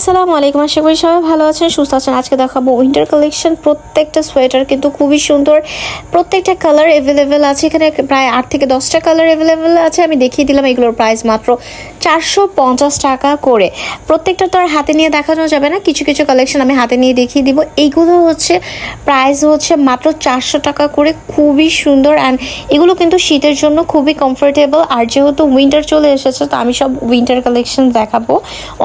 আসসালামু আলাইকুম, আশা করি সবাই ভালো আছেন, সুস্থ আছেন। আজকে দেখাবো উইন্টার কালেকশন প্রত্যেকটা সোয়েটার কিন্তু খুবই সুন্দর। প্রত্যেকটা কালার অ্যাভেলেবেল আছে। এখানে প্রায় আট থেকে দশটা কালার অ্যাভেলেবেল আছে। আমি দেখিয়ে দিলাম এগুলোর প্রাইস মাত্র চারশো পঞ্চাশ টাকা করে। প্রত্যেকটা তো আর হাতে নিয়ে দেখানো যাবে না। কিছু কিছু কালেকশন আমি হাতে নিয়ে দেখিয়ে দিব। এইগুলো হচ্ছে প্রাইস হচ্ছে মাত্র চারশো টাকা করে। খুবই সুন্দর অ্যান্ড এগুলো কিন্তু শীতের জন্য খুবই কমফোর্টেবল আর যেহেতু উইন্টার চলে এসেছে, তো আমি সব উইন্টার কালেকশন দেখাবো।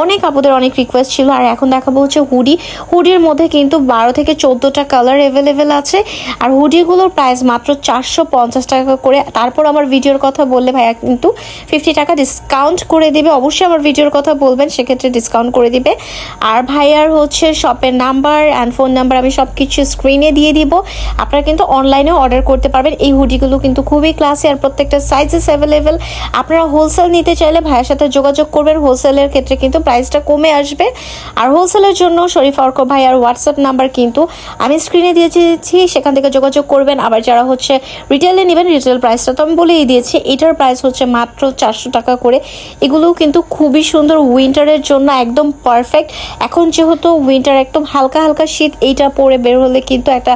অনেক আপুদের অনেক রিকোয়েস্ট ছিল। আর এখন দেখাবো হচ্ছে হুডি হুডির মধ্যে কিন্তু বারো থেকে চোদ্দোটা কালার অ্যাভেলেবেল আছে। আর হুডিগুলোর প্রাইস মাত্র চারশো পঞ্চাশ টাকা করে। তারপর আমার ভিডিওর কথা বললে ভাইয়া কিন্তু ফিফটি টাকা ডিসকাউন্ট করে দিবে। অবশ্যই আমার ভিডিওর কথা বলবেন, সেক্ষেত্রে ডিসকাউন্ট করে দিবে। আর ভাইয়ার হচ্ছে শপের নাম্বার অ্যান্ড ফোন নাম্বার আমি সব কিছু স্ক্রিনে দিয়ে দিব। আপনারা কিন্তু অনলাইনেও অর্ডার করতে পারবেন। এই হুডিগুলো কিন্তু খুবই ক্লাসি আর প্রত্যেকটা সাইজেস অ্যাভেলেবেল আপনারা হোলসেল নিতে চাইলে ভাইয়ের সাথে যোগাযোগ করবেন। হোলসেলের ক্ষেত্রে কিন্তু প্রাইসটা কমে আসবে। আর হোলসেলের জন্য শরীফ অর্ক ভাই আর হোয়াটসঅ্যাপ নাম্বার কিন্তু আমি স্ক্রিনে দিয়ে দিয়েছি, সেখান থেকে যোগাযোগ করবেন। আবার যারা হচ্ছে রিটেলে নেবেন রিটেল প্রাইসটা তো আমি বলেই দিয়েছি, এটার প্রাইস হচ্ছে মাত্র চারশো টাকা করে। এগুলোও কিন্তু খুবই সুন্দর উইন্টারের জন্য একদম পারফেক্ট এখন যেহেতু উইন্টার একদম হালকা হালকা শীত, এইটা পরে বের হলে কিন্তু একটা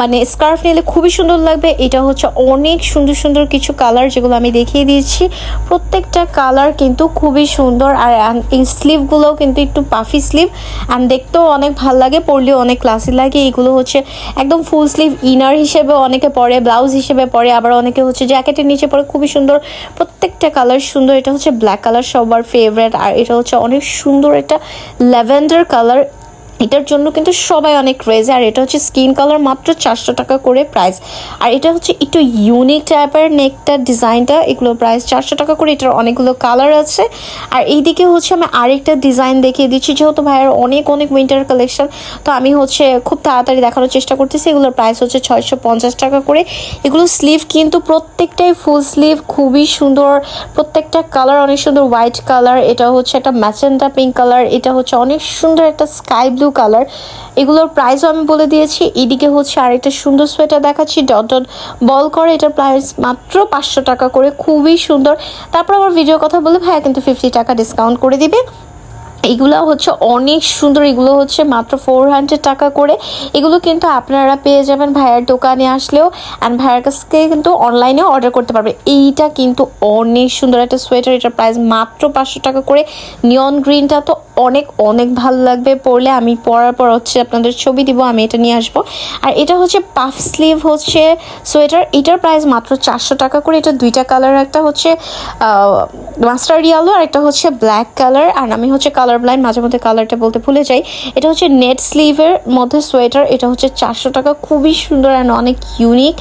মানে স্কার্ফ নিলে খুবই সুন্দর লাগবে। এটা হচ্ছে অনেক সুন্দর সুন্দর কিছু কালার যেগুলো আমি দেখিয়ে দিয়েছি। প্রত্যেকটা কালার কিন্তু খুবই সুন্দর। আর এই স্লিভগুলোও কিন্তু একটু পাফি স্লিভ অ্যান্ড দেখতেও অনেক ভালো লাগে, পরলেও অনেক ক্লাসি লাগে। এইগুলো হচ্ছে একদম ফুল স্লিভ ইনার হিসেবে অনেকে পরে ব্লাউজ হিসেবে পরে, আবার অনেকে হচ্ছে জ্যাকেটের নিচে পরে। খুবই সুন্দর, প্রত্যেকটা কালার সুন্দর। এটা হচ্ছে ব্ল্যাক কালার সবার ফেভারেট আর এটা হচ্ছে অনেক সুন্দর একটা ল্যাভেন্ডার কালার এটার জন্য কিন্তু সবাই অনেক ক্রেজ আর এটা হচ্ছে স্কিন কালার মাত্র চারশো টাকা করে প্রাইস আর এটা হচ্ছে একটু ইউনিক টাইপের নেকটার ডিজাইনটা এগুলো প্রাইস চারশো টাকা করে, এটার অনেকগুলো কালার আছে। আর এইদিকে হচ্ছে আমি আরেকটা ডিজাইন দেখিয়ে দিচ্ছি, যেহেতু ভাইয়ের অনেক অনেক উইন্টার কালেকশন তো আমি হচ্ছে খুব তাড়াতাড়ি দেখানোর চেষ্টা করতেছি। এগুলোর প্রাইস হচ্ছে ছয়শো পঞ্চাশ টাকা করে। এগুলো স্লিভ কিন্তু প্রত্যেকটাই ফুল স্লিভ খুবই সুন্দর। প্রত্যেকটা কালার অনেক সুন্দর হোয়াইট কালার এটা হচ্ছে একটা ম্যাচেন্টা পিঙ্ক কালার এটা হচ্ছে অনেক সুন্দর একটা স্কাই ব্লু কালার এগুলোর প্রাইসও আমি বলে দিয়েছি। এদিকে হচ্ছে আরেকটা সুন্দর সোয়েটার দেখাচ্ছি। ডট ডট বল করে। এটার প্রাইস মাত্র পাঁচশো টাকা করে। খুবই সুন্দর। তারপর আমার ভিডিও কথা বলে ভাইয়া কিন্তু ফিফটি টাকা ডিসকাউন্ট করে দিবে। এগুলো হচ্ছে অনেক সুন্দর, এগুলো হচ্ছে মাত্র ফোর হান্ড্রেড টাকা করে। এগুলো কিন্তু আপনারা পেয়ে যাবেন ভাইয়ার দোকানে আসলেও অ্যান্ড ভাইয়ার কাছ থেকে কিন্তু অনলাইনেও অর্ডার করতে পারবে। এইটা কিন্তু অনেক সুন্দর একটা সোয়েটার এটার প্রাইস মাত্র পাঁচশো টাকা করে। নিয়ন গ্রিনটা তো অনেক অনেক ভালো লাগবে পরলে। আমি পরার পর হচ্ছে আপনাদের ছবি দিব, আমি এটা নিয়ে আসব। আর এটা হচ্ছে পাফ স্লিভ হচ্ছে সোয়েটার এটার প্রাইস মাত্র চারশো টাকা করে। এটা দুইটা কালার একটা হচ্ছে মাস্টার ইয়ালো আর একটা হচ্ছে ব্ল্যাক কালার আর আমি হচ্ছে কালার ব্লাইন্ড মাঝে মধ্যে কালারটা বলতে ভুলে যাই। এটা হচ্ছে নেট স্লিভের মধ্যে সোয়েটার এটা হচ্ছে চারশো টাকা, খুবই সুন্দর অ্যান্ড অনেক ইউনিক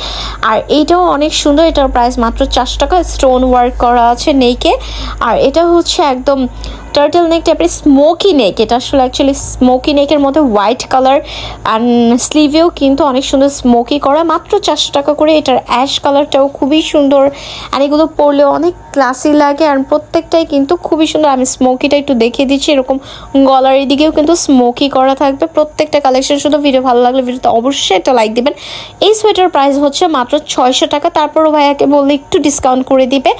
আর এইটাও অনেক সুন্দর, এটার প্রাইস মাত্র চারশো টাকা স্টোন ওয়ার্ক করা আছে নেইকে। আর এটা হচ্ছে একদম টার্টেল নেক টাইপের স্মোকি নেক এটা আসলে অ্যাকচুয়ালি স্মোকি নেকের মধ্যে হোয়াইট কালার অ্যান্ড স্লিভেও কিন্তু অনেক সুন্দর স্মোকি করা। মাত্র চারশো টাকা করে এটার অ্যাশ কালারটাও খুবই সুন্দর। আর এগুলো পরলেও অনেক ক্লাসি লাগে আর প্রত্যেকটাই কিন্তু খুবই সুন্দর। আমি স্মোকিটা একটু দেখিয়ে দিচ্ছি। এরকম গলার দিকেও কিন্তু স্মোকি করা থাকবে। প্রত্যেকটা কালেকশন শুধু ভিডিও ভালো লাগলে ভিডিওতে অবশ্যই একটা লাইক দিবেন। এই সোয়েটার প্রাইস হচ্ছে মাত্র ছয়শো টাকা। তারপরও ভাইয়াকে বললে একটু ডিসকাউন্ট করে দিবে।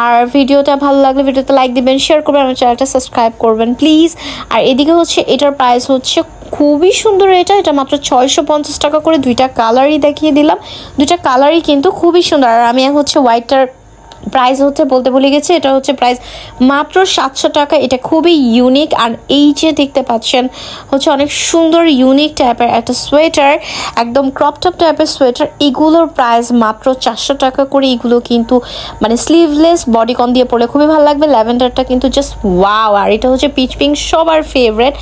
আর ভিডিওটা ভালো লাগলে ভিডিওতে লাইক দিবেন শেয়ার করবেন। আমার চ্যানেলটা সাবস্ক্রাইব করবেন প্লিজ আর এদিকে হচ্ছে এটার প্রাইস হচ্ছে খুবই সুন্দর এটা এটা মাত্র ছয়শো পঞ্চাশ টাকা করে দুইটা কালারই দেখিয়ে দিলাম। দুইটা কালারই কিন্তু খুবই সুন্দর। আর আমি হচ্ছে হোয়াইটটার প্রাইস হচ্ছে বলতে ভুলে গেছি, এটা হচ্ছে প্রাইস মাত্র সাতশো টাকা। এটা খুবই ইউনিক আর এই যে দেখতে পাচ্ছেন, হচ্ছে অনেক সুন্দর ইউনিক টাইপের একটা সোয়েটার একদম ক্রপটপ টাইপের সোয়েটার এগুলোর প্রাইস মাত্র চারশো টাকা করে। এগুলো কিন্তু মানে স্লিভলেস বডিকন দিয়ে পড়লে খুবই ভালো লাগবে। ল্যাভেন্ডারটা কিন্তু জাস্ট ওয়াও আর এটা হচ্ছে পিচ পিঙ্ক সবার ফেভারেট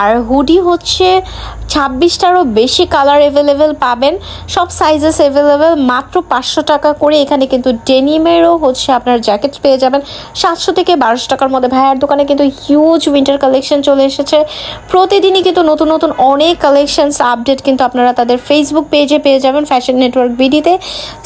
আর হুডি হচ্ছে ছাব্বিশটারও বেশি কালার অ্যাভেলেবেল পাবেন। সব সাইজেস অ্যাভেলেবেল মাত্র পাঁচশো টাকা করে। এখানে কিন্তু ডেনিমেরও হচ্ছে আপনার জ্যাকেট পেয়ে যাবেন। সাতশো থেকে বারোশো টাকার মধ্যে ভাইয়ার দোকানে কিন্তু হিউজ উইন্টার কালেকশন চলে এসেছে। প্রতিদিনই কিন্তু নতুন নতুন অনেক কালেকশনস আপডেট কিন্তু আপনারা তাদের ফেসবুক পেজে পেয়ে যাবেন ফ্যাশন নেটওয়ার্ক বিডিতে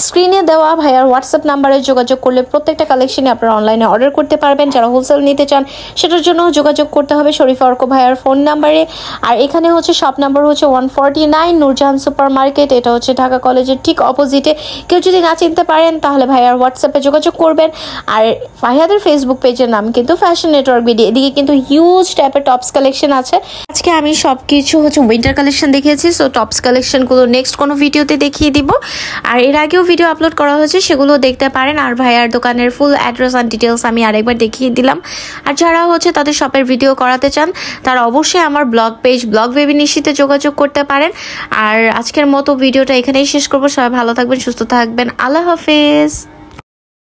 স্ক্রিনে দেওয়া ভাইয়ার হোয়াটসঅ্যাপ নাম্বারে যোগাযোগ করলে প্রত্যেকটা কালেকশনে আপনারা অনলাইনে অর্ডার করতে পারবেন। যারা হোলসেল নিতে চান, সেটার জন্য যোগাযোগ করতে হবে শরীফা অর্ক ভাইয়ার ফোন নাম্বারে আর এখানে হচ্ছে সব নাম্বার নম্বর হচ্ছে one forty nine Nurjahan super market এটা হচ্ছে ঢাকা কলেজের ঠিক অপোজিটে কেউ যদি না চিনতে পারেন, তাহলে ভাইয়ার হোয়াটসঅ্যাপে যোগাযোগ করবেন। আর ফাহিয়াদের ফেসবুক পেজের নাম কিন্তু ফ্যাশন নেটওয়ার্ক বিডি এদিকে কিন্তু হিউজ টাইপের টপস কালেকশন আছে। আজকে আমি সব কিছু হচ্ছে উইন্টার কালেকশন দেখিয়েছি সো টপস কালেকশনগুলো নেক্সট কোনো ভিডিওতে দেখিয়ে দিব। আর এর আগেও ভিডিও আপলোড করা হয়েছে সেগুলো দেখতে পারেন। আর ভাইয়ার দোকানের ফুল অ্যাড্রেস অ্যান্ড ডিটেলস আমি আরেকবার দেখিয়ে দিলাম। আর যারা হচ্ছে তাদের শপের ভিডিও করাতে চান, তারা অবশ্যই আমার ব্লগ পেজ ব্লগ বেবি নিশ্চিতে যোগাযোগ করতে পারেন। আর আজকের মতো ভিডিওটা এখানেই শেষ করব। সবাই ভালো থাকবেন, সুস্থ থাকবেন। আল্লাহ হাফেজ।